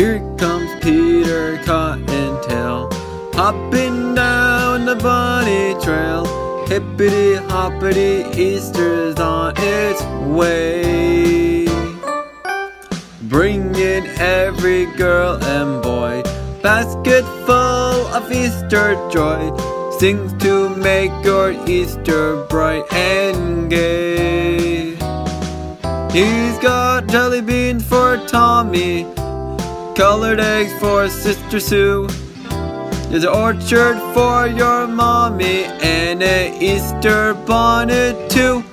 Here comes Peter Cottontail, hopping down the bunny trail. Hippity hoppity, Easter's on its way. Bringing every girl and boy, basket full of Easter joy. Sings to make your Easter bright and gay. He's got jelly beans for Tommy, colored eggs for Sister Sue. There's an orchard for your mommy and an Easter bonnet too.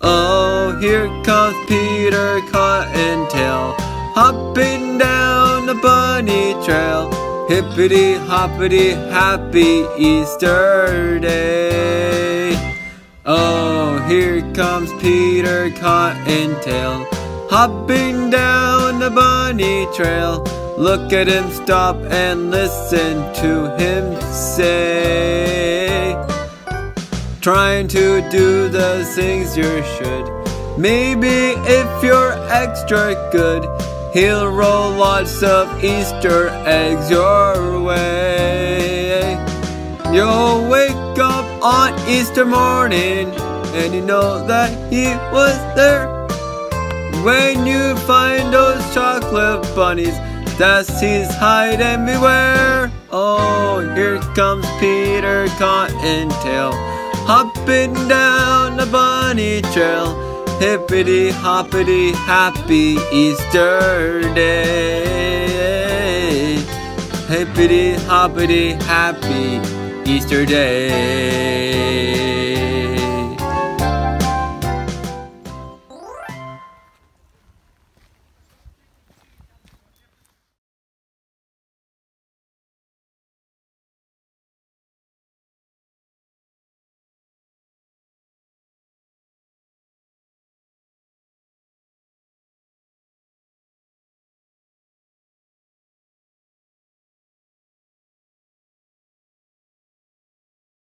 Oh, here comes Peter Cottontail, hopping down the bunny trail. Hippity hoppity, happy Easter day. Oh, here comes Peter Cottontail, hopping down the bunny trail. Look at him stop and listen to him say. Trying to do the things you should. Maybe if you're extra good, he'll roll lots of Easter eggs your way. You'll wake up on Easter morning and you know that he was there. When you find those chocolate bunnies, that's his hide beware. Oh, here comes Peter Cottontail, hopping down the bunny trail. Hippity hoppity, happy Easter day. Hippity hoppity, happy Easter day.